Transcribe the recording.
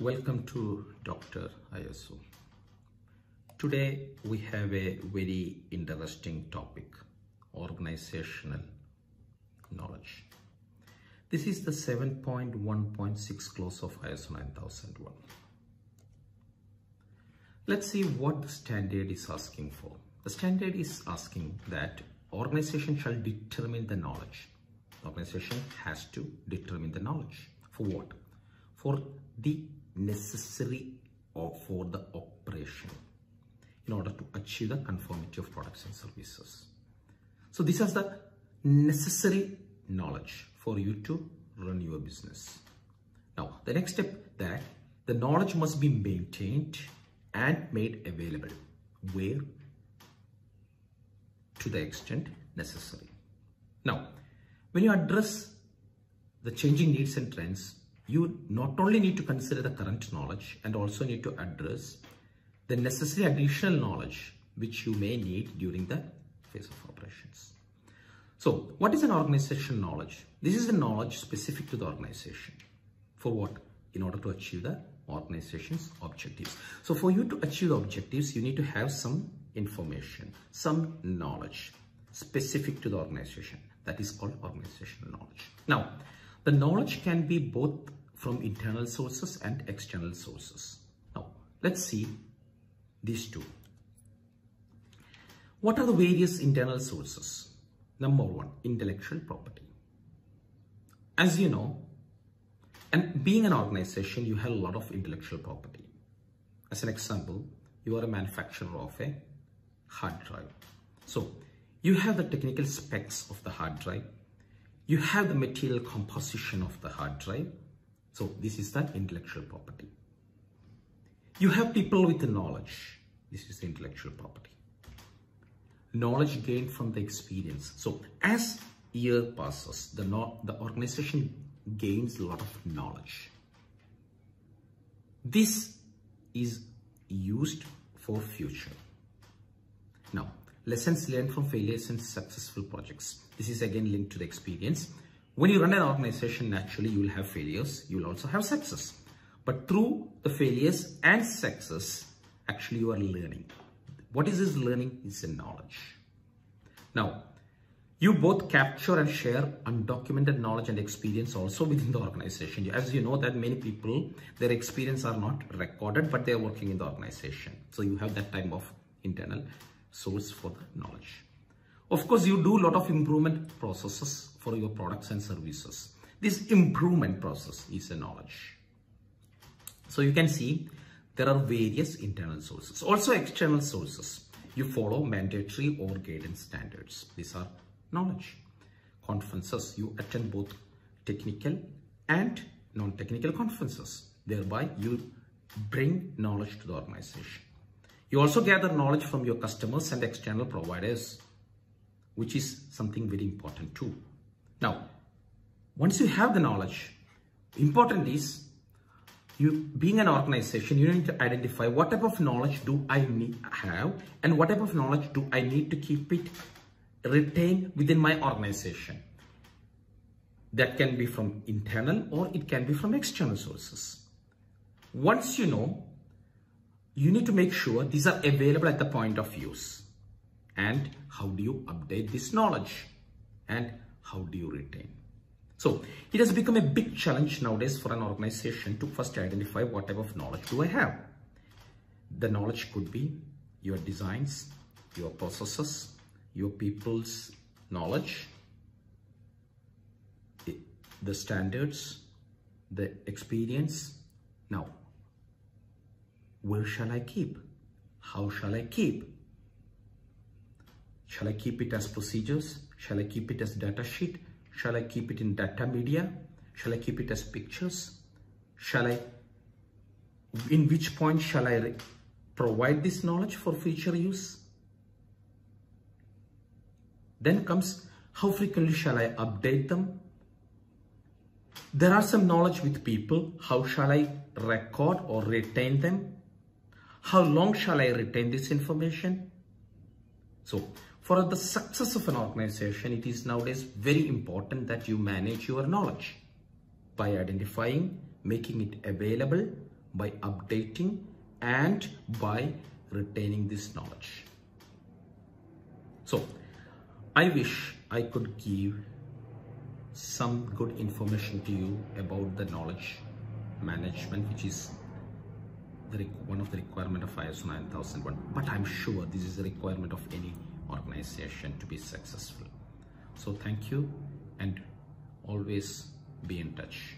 Welcome to Dr. ISO. Today we have a very interesting topic, organizational knowledge. This is the 7.1.6 clause of ISO 9001. Let's see what the standard is asking for. The standard is asking that organization shall determine the knowledge. The organization has to determine the knowledge. For what? For the necessary uh, for the operation in order to achieve the conformity of products and services. So this is the necessary knowledge for you to run your business. Now, the next step that the knowledge must be maintained and made available where to the extent necessary. Now, when you address the changing needs and trends, you not only need to consider the current knowledge and also need to address the necessary additional knowledge which you may need during the phase of operations. So what is an organization knowledge? This is the knowledge specific to the organization. For what? In order to achieve the organization's objectives. So for you to achieve the objectives, you need to have some information, some knowledge specific to the organization. That is called organizational knowledge. Now, the knowledge can be both from internal sources and external sources. Now, let's see these two. What are the various internal sources? Number one, intellectual property. As you know, and being an organization, you have a lot of intellectual property. As an example, you are a manufacturer of a hard drive. So you have the technical specs of the hard drive. You have the material composition of the hard drive. So this is the intellectual property. You have people with the knowledge. This is intellectual property. Knowledge gained from the experience. So as year passes, the, no the organization gains a lot of knowledge. This is used for future. Now, lessons learned from failures and successful projects. This is again linked to the experience. When you run an organization, naturally you will have failures. You will also have success. But through the failures and success, actually you are learning. What is this learning? It's a knowledge. Now, you both capture and share undocumented knowledge and experience also within the organization. As you know that many people, their experience are not recorded, but they are working in the organization. So you have that type of internal source for the knowledge. Of course, you do a lot of improvement processes for your products and services. This improvement process is a knowledge. So you can see there are various internal sources. Also external sources. You follow mandatory or guidance standards. These are knowledge. Conferences, you attend both technical and non-technical conferences. Thereby, you bring knowledge to the organization. You also gather knowledge from your customers and external providers, which is something very important too. Now, once you have the knowledge, important is you being an organization, you need to identify what type of knowledge do I need have and what type of knowledge do I need to keep it retained within my organization. That can be from internal or it can be from external sources. Once you know, you need to make sure these are available at the point of use. And how do you update this knowledge? And how do you retain? So it has become a big challenge nowadays for an organization to first identify what type of knowledge do I have. The knowledge could be your designs, your processes, your people's knowledge, the standards, the experience. Now, where shall I keep? How shall I keep? Shall I keep it as procedures? Shall I keep it as data sheet? Shall I keep it in data media? Shall I keep it as pictures? Shall I, in which point shall I provide this knowledge for future use? Then comes, how frequently shall I update them? There are some knowledge with people. How shall I record or retain them? How long shall I retain this information? So for the success of an organization, it is nowadays very important that you manage your knowledge by identifying, making it available, by updating and by retaining this knowledge. So I wish I could give some good information to you about the knowledge management, which is one of the requirement of ISO 9001. But I'm sure this is a requirement of any organization to be successful. So thank you and always be in touch.